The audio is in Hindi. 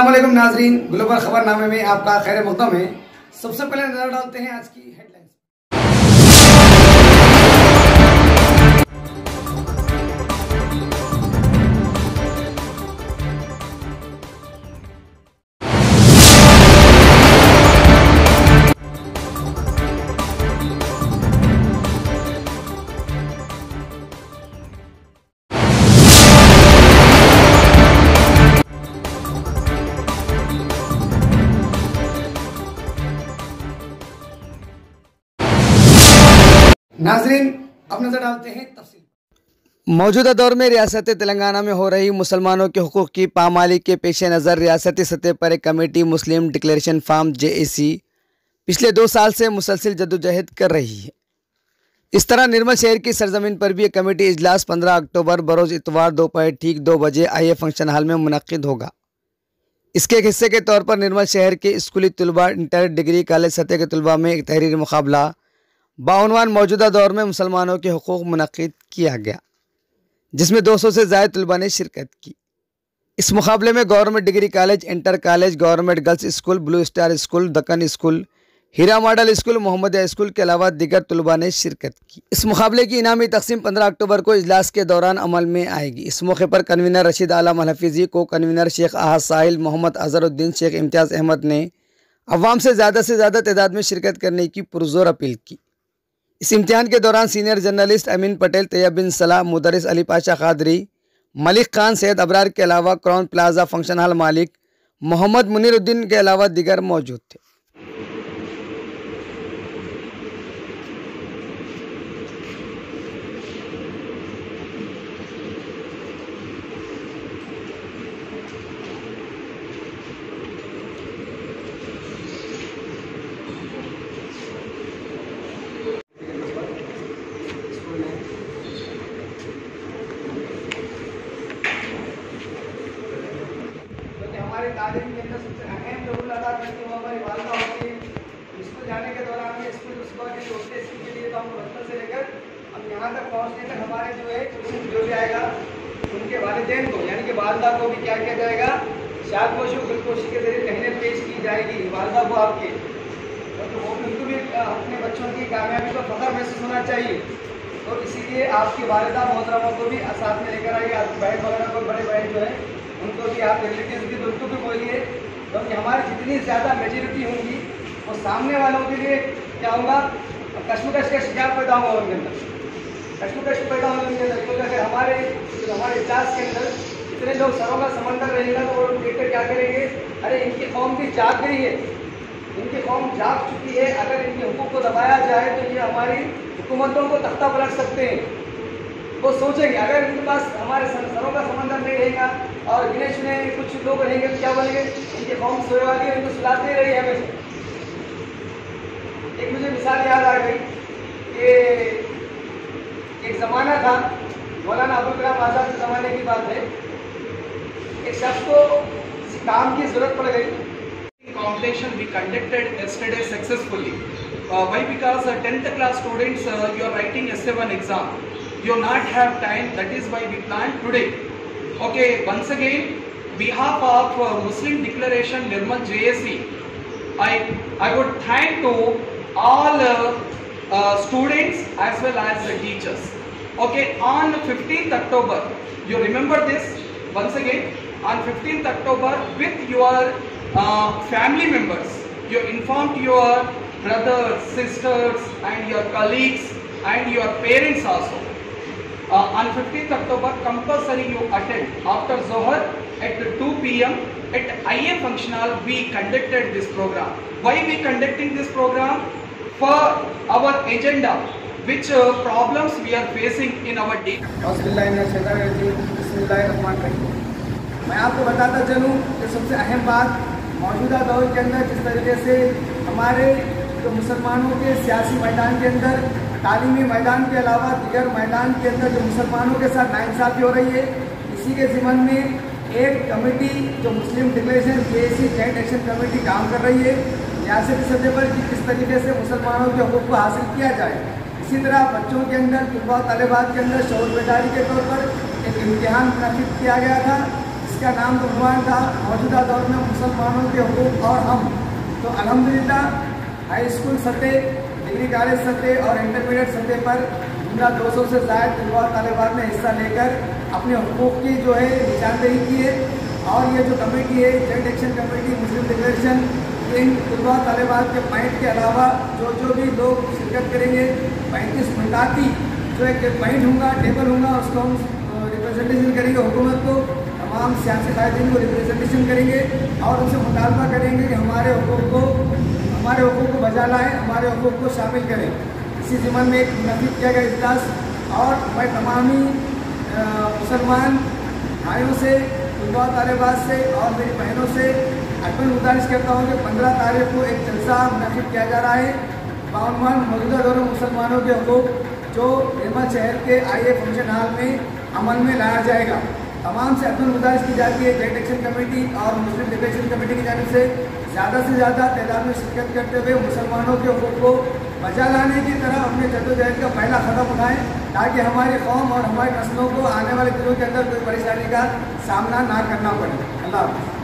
वालेकुम नाजरीन। ग्लोबल खबरनामे में आपका खैर मुकदम है सबसे पहले नज़र डालते हैं आज की हेडलाइंस नाजरीन, अब नज़र डालते हैं तफसील मौजूदा दौर में रियासत तेलंगाना में हो रही मुसलमानों के हकूक़ की पामाली के पेश नज़र, रियासती सतह पर एक कमेटी मुस्लिम डिक्लेरेशन फार्म जे पिछले दो साल से मुसलसिल जदोजहद कर रही है। इस तरह निर्मल शहर की सरजमीन पर भी एक कमेटी इजलास 15 अक्टूबर, बरोज़ इतवार दोपहर ठीक दो बजे आई फ़ंक्शन हॉल में मुनद होगा। इसके एक हिस्से के तौर पर निर्मल शहर के स्कूली तलबा, इंटर डिग्री कॉलेज सतह के तलबा में एक तहरीर मुकाबला बानवान मौजूदा दौर में मुसलमानों के हकूक़ मनद किया गया, जिसमें 200 से ज़ायद तलबा ने शिरकत की। इस मुकाबले में government degree college, inter college, government girls school, blue star school, Deccan school, Heera model school, Mohammed school के अलावा दिगर तलबा ने शिरकत की। इस मुकाबले की इनामी तकसीम 15 अक्टूबर को इजलास के दौरान अमल में आएगी। इस मौके पर कन्वीनर रशीद आलम हफीज़ी को कन्वीनर शेख आहद साहिल, मोहम्मद अजहरुद्दीन, शेख इम्तियाज़ अहमद ने अवाम से ज़्यादा से ज़्यादा तादाद में शिरकत करने की पुरजोर अपील की। इस इम्तहान के दौरान सीनियर जर्नलिस्ट अमीन पटेल तैयब बिन सलाह मुदरस अली पाशा खादरी, मलिक खान सैद अबरार के अलावा क्राउन प्लाजा फ़ंक्शन हाल मालिक, मोहम्मद मुनिरुद्दीन के अलावा दिगर मौजूद थे क्योंकि हमारे तालीम के अंदर सबसे अहम रोल अदा करती वो हमारी वालदा होती है स्कूल जाने के दौरान में स्कूल सुबह के लिए होते इसके लिए तो हम बचपन से लेकर हम यहाँ तक पहुँचने तक हमारे जो है जो भी आएगा, उनके वालदेन को, यानी कि वालदा को भी क्या किया जाएगा शादपोशी गुलपोशी के ज़रिए कहने पेश की जाएगी वालदा को आपके। तो वो उनको भी अपने बच्चों की कामयाबी पर फख्र महसूस होना चाहिए। तो इसीलिए आपकी वालदा मोहतरमा को भी साथ में लेकर आइए आप बहन वगैरह को, बड़े बहन जो है, उनको भी आप रिलेटिव भी उनको भी बोलिए। क्योंकि हमारी जितनी ज़्यादा मेजोरिटी होंगी वो सामने वालों के लिए क्या होगा? कश्मकश का शिकार पैदा होगा उनके अंदर। कश्मकश पैदा होगा उनके अंदर। क्योंकि अगर हमारे हमारे इतिहास के अंदर इतने लोग सरों का समंदर रहेगा तो वो देखकर क्या करेंगे? अरे इनकी कौम भी जाग गई है। इनकी कौम जाग चुकी है। अगर इनके हुकूक को दबाया जाए तो ये हमारी हुकूमतों को तख्ता पलट सकते हैं। वो सोचेंगे, अगर इनके पास हमारे सरों का समंदर नहीं रहेगा और गिने चुने कुछ लोग रहेंगे तो क्या बोलेंगे? इनके कौम सोए वाली है इनको सुलाते रही हमेशा। एक मुझे मिसाल याद आ गई कि एक ज़माना था मौलाना अबुल कलाम आज़ाद के ज़माने की बात है एक शख्स को किसी काम की ज़रूरत पड़ गई competition we conducted yesterday successfully. Uh, why? Because uh, 10th class students, uh, you are writing S7 exam. You not have time. That is why we planned today. Okay. Once again, behalf of uh, Muslim Declaration Nirmal JSC, I I would thank to all uh, uh, students as well as the teachers. Okay. On 15th October, you remember this once again. On 15th October, with your uh, family members. You informed your brothers, sisters, and your colleagues and your parents also. Uh, on 15th October, compulsory you attend after Zohar at 2 p.m. at IA Function Hall. We conducted this program. Why we conducting this program? For our agenda, which uh, problems we are facing in our day. मैं आपको बताता चलूँ कि सबसे अहम बात मौजूदा दौर के अंदर जिस तरीके से हमारे जो मुसलमानों के सियासी मैदान के अंदर तालीमी मैदान के अलावा दिगर मैदान के अंदर जो मुसलमानों के साथ नाइंसाफ़ी हो रही है इसी के ज़िमन में एक कमेटी जो मुस्लिम डिक्लेरेशन सी जॉइंट एक्शन कमेटी काम कर रही है। रियासती सतह पर कि किस तरीके से मुसलमानों के हकूक़ को हासिल किया जाए। इसी तरह बच्चों के अंदर तलबा तलबात के अंदर शौर बेदारी के तौर पर एक इम्तहान मुनद किया गया था। इसका नाम तो भगवान था, मौजूदा दौर में मुसलमानों के हकूक और हम। तो अल्हम्दुलिल्लाह हाई स्कूल सतह डिग्री कॉलेज सतह और इंटरमीडिएट सतह पर जुमला दो सौ से ज़ायद तलबा तालिबात ने हिस्सा लेकर अपने हकूक़ की जो है, निशानदेही की है और ये जो कमेटी है जॉइंट एक्शन कमेटी मुस्लिम लिबरेशन इन तलबा तालिबात के पॉइंट के अलावा जो जो भी लोग शिरकत करेंगे, पैंतीस मिनटाती जो एक पॉइंट होगा टेबल होगा, उसको हम रिप्रेजेंटेशन करेंगे हुकूमत को, तमाम सियासी कायदीन को रिप्रेजेंटेशन करेंगे और उनसे मुतालबा करेंगे कि हमारे हकूक़ को, हमारे हकूक़ को बजा लाएँ हमारे हकूक़ को शामिल करें। इसी ज़िमन में एक मुनद किया गया इजलास और मैं तमामी मुसलमान भाइयों से तलबा तालिबात से और मेरी बहनों से अकबर गुजारिश करता हूँ कि पंद्रह तारीख को एक जलसा मुनद किया जा रहा है। बावन मौजूदा दौर मुसलमानों के हकूक़ जो निर्मल शहर के आई फ़ंक्शन हॉल में अमल में लाया जाएगा। तमाम से अकबर गुजारिश की जाती है। जॉइंट एक्शन कमेटी और मुस्लिम लिबरेशन कमेटी की जानब से ज़्यादा से ज़्यादा तादाद में शिरकत करते हुए मुसलमानों के हकूक़ को बचा लाने की तरह अपने जदोजहद का पहला कदम उठाएँ ताकि हमारे कौम और हमारी नस्लों को आने वाले दिनों के अंदर कोई परेशानी का सामना ना करना पड़े। अल्लाह